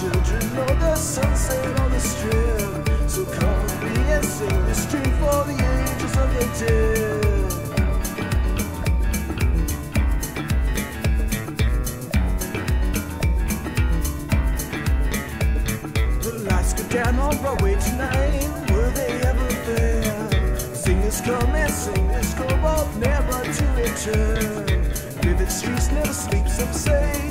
children know the sunset on the strip. So come me and sing this tune for the angels of the dead. Go down on Broadway tonight. Were they ever there? Singers come and sing this cobalt never to return. Vivid streets never sleep, some say,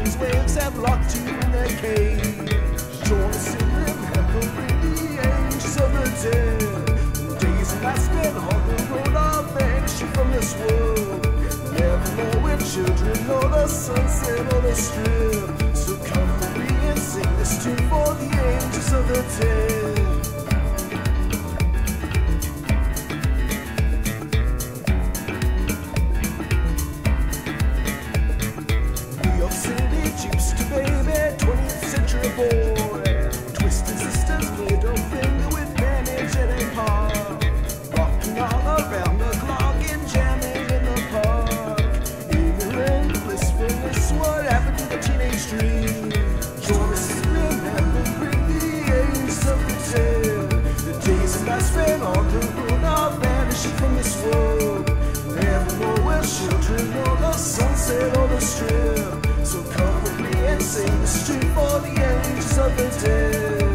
temptations, waves have locked you in their cage. Join us in remembering the angels of the dead. Days and nights spent on the road are vanishing from this world. Nevermore will children know the sunset or the strip. Street for the angels of the dead.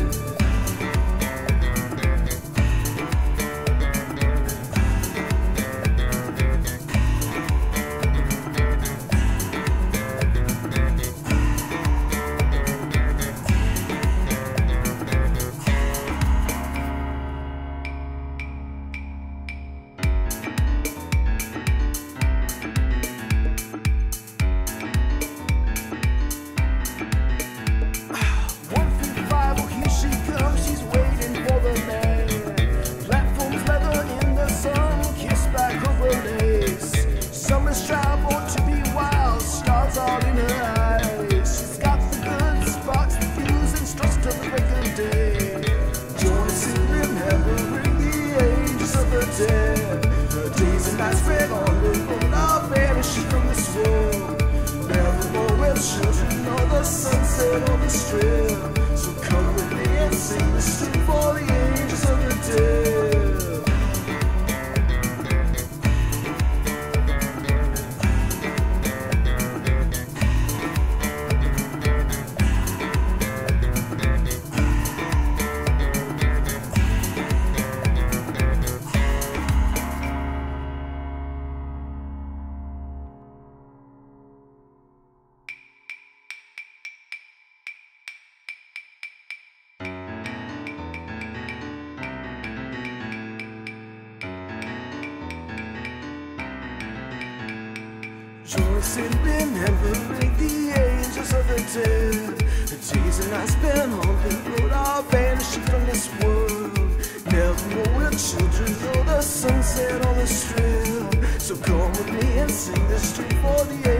Summer's travel to be wild, stars all Joyce in remembering the angels of the dead. The days and nights spent the road are vanishing from this world. Nevermore will children know the sunset on the strip. So come with me and sing this tune for the